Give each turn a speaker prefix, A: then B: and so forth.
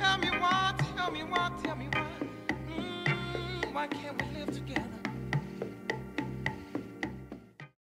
A: Tell me why, tell me why, tell me why. Mm, why can't we live together?